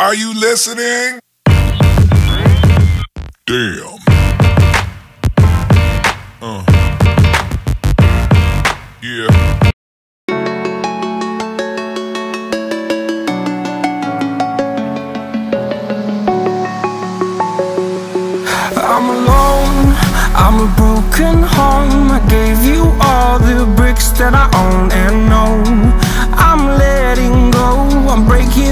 Are you listening? Damn. Uh. Yeah. I'm alone, I'm a broken home I gave you all the bricks that I own and know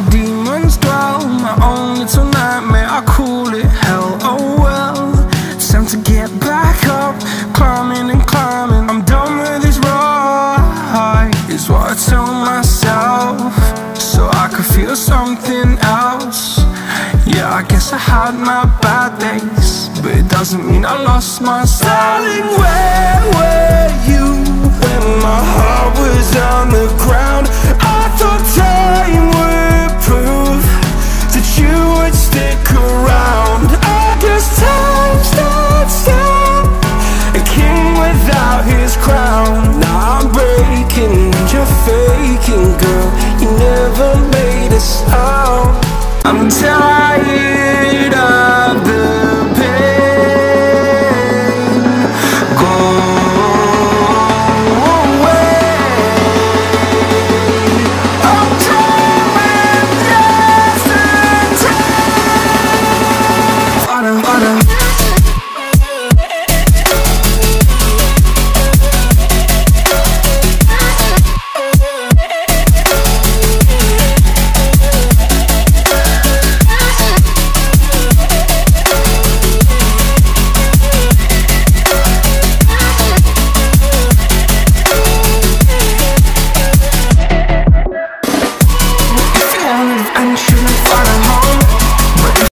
my demons dwell My own little nightmare, I call it? Hell Oh well, it's time to get back up Climbing and climbing, I'm done with this ride Is what I tell myself. So I could feel something else. Yeah, I guess I had my bad days But it doesn't mean I lost my Darling, where until